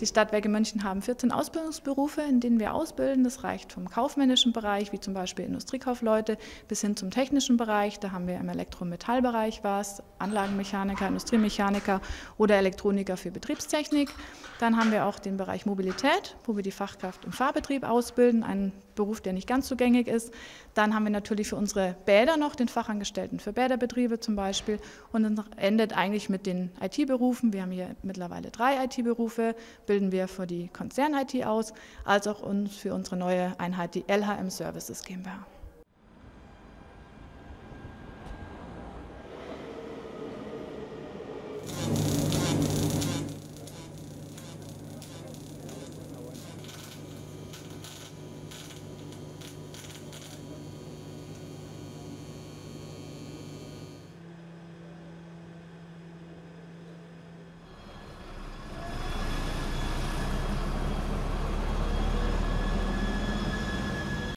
Die Stadtwerke München haben 14 Ausbildungsberufe, in denen wir ausbilden. Das reicht vom kaufmännischen Bereich, wie zum Beispiel Industriekaufleute, bis hin zum technischen Bereich. Da haben wir im Elektrometallbereich was, Anlagenmechaniker, Industriemechaniker oder Elektroniker für Betriebstechnik. Dann haben wir auch den Bereich Mobilität, wo wir die Fachkraft im Fahrbetrieb ausbilden, ein Beruf, der nicht ganz so gängig ist. Dann haben wir natürlich für unsere Bäder noch den Fachangestellten für Bäderbetriebe zum Beispiel. Und dann endet eigentlich mit den IT-Berufen. Wir haben hier mittlerweile drei IT-Berufe bilden wir für die Konzern-IT aus, als auch uns für unsere neue Einheit, die LHM Services GmbH.